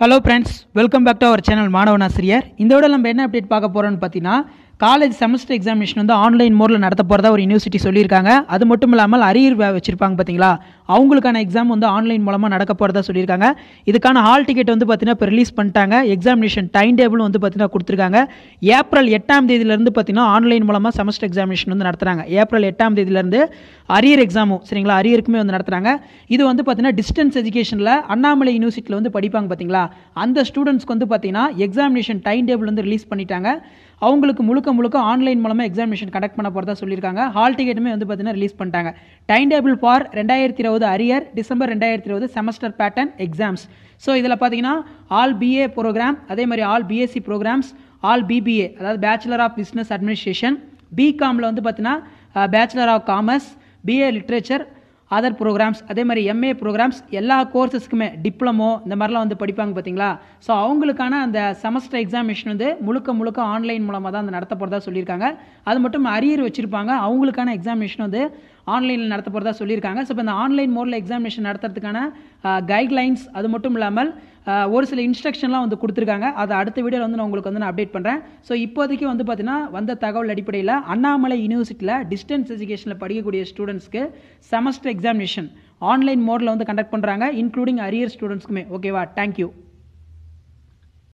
Hello friends welcome back to our channel மாணவன் ஆசிரியர் இந்த விட நம்ம என்ன அப்டேட் பார்க்க போகிறோம்னு பார்த்தீங்கன்னா காலேஜ் செமஸ்டர் எக்ஸாமினேஷன் வந்து ஆன்லைன் மோடில் நடத்த போகிறதா ஒரு யூனிவர்சிட்டி சொல்லியிருக்காங்க. அது மட்டும் இல்லாமல் அரியர் வச்சிருப்பாங்க பார்த்தீங்களா அவங்களுக்கான எக்ஸாம் வந்து ஆன்லைன் மூலமாக நடக்க போகிறதா சொல்லியிருக்காங்க. இதுக்கான ஹால் டிக்கெட் வந்து பார்த்தீங்கன்னா இப்போ ரிலீஸ் பண்ணிட்டாங்க. எக்ஸாமினேஷன் டைம் டேபிள் வந்து பார்த்தீங்கன்னா கொடுத்துருக்காங்க. ஏப்ரல் எட்டாம் தேதியிலேருந்து பார்த்தீங்கன்னா ஆன்லைன் மூலமாக செமஸ்டர் எக்ஸாமினேஷன் வந்து நடத்துகிறாங்க ஏப்ரல் எட்டாம் தேதியிலேருந்து அரியர் எக்ஸாமும் சரிங்களா? அரியருக்குமே வந்து நடத்துகிறாங்க இது வந்து பார்த்தீங்கன்னா டிஸ்டன்ஸ் எஜுகேஷனில் அண்ணாமலை யூனிவர்சிட்டியில் வந்து படிப்பாங்க பார்த்தீங்களா அந்த ஸ்டூடெண்ட்ஸ்க்கு வந்து பார்த்தீங்கன்னா எக்ஸாமினேஷன் டைம் டேபிள் வந்து ரிலீஸ் பண்ணிட்டாங்க. அவங்களுக்கு முழுக்க முழுக்க ஆன்லைன் மூலமாக எக்ஸாமினேஷன் கண்டக்ட் பண்ண போகிறதா சொல்லியிருக்காங்க. ஹால் டிக்கெட்டுமே வந்து பார்த்தீங்கன்னா ரிலீஸ் பண்ணிட்டாங்க. டைம் டேபிள் ஃபார் ரெண்டாயிரத்தி இருபது அரியர் டிசம்பர் ரெண்டாயிரத்தி இருபது செமஸ்டர் பேட்டர்ன் எக்ஸாம்ஸ் ஸோ இதில் பார்த்தீங்கன்னா ஆல் பிஏ ப்ரோக்ராம் அதே மாதிரி all BSc programs all BBA அதாவது பேச்சுலர் ஆஃப் பிஸ்னஸ் அட்மினிஸ்ட்ரேஷன் பிகாமில் வந்து பார்த்தீங்கன்னா bachelor of commerce BA literature other programs அதே மாதிரி எம்ஏ ப்ரோக்ராம்ஸ் எல்லா கோர்சஸ்க்குமே டிப்ளமோ இந்த மாதிரிலாம் வந்து படிப்பாங்க பார்த்தீங்களா? ஸோ அவங்களுக்கான அந்த செமஸ்டர் எக்ஸாமினேஷன் வந்து முழுக்க முழுக்க ஆன்லைன் மூலமாக தான் அந்த நடத்த போகிறதா சொல்லியிருக்காங்க. அது மட்டும் அரியர் வச்சுருப்பாங்க. அவங்களுக்கான எக்ஸாமினேஷன் வந்து ஆன்லைனில் நடத்த போகிறதா சொல்லியிருக்காங்க. ஸோ இப்போ இந்த ஆன்லைன் மோடில் எக்ஸாமினேஷன் நடத்துறதுக்கான கைட்லைன்ஸ் அது மட்டும் இல்லாமல் ஒரு சில இன்ஸ்ட்ரக்ஷன்லாம் வந்து கொடுத்துருக்காங்க. அதை அடுத்த வீடியோவில் வந்து நான் உங்களுக்கு வந்து நான் அப்டேட் பண்ணுறேன் ஸோ இப்போதைக்கு வந்து பார்த்தீங்கன்னா வந்த தகவல் அடிப்படையில் அண்ணாமலை யூனிவர்சிட்டியில் டிஸ்டன்ஸ் எஜுகேஷனில் படிக்கக்கூடிய ஸ்டூடெண்ட்ஸ்க்கு செமஸ்டர் எக்ஸாமினேஷன் ஆன்லைன் மோடில் வந்து கண்டக்ட் பண்ணுறாங்க இன்க்ளூடிங் அரியர் ஸ்டூடெண்ட்ஸ்க்குமே ஓகேவா தேங்க்யூ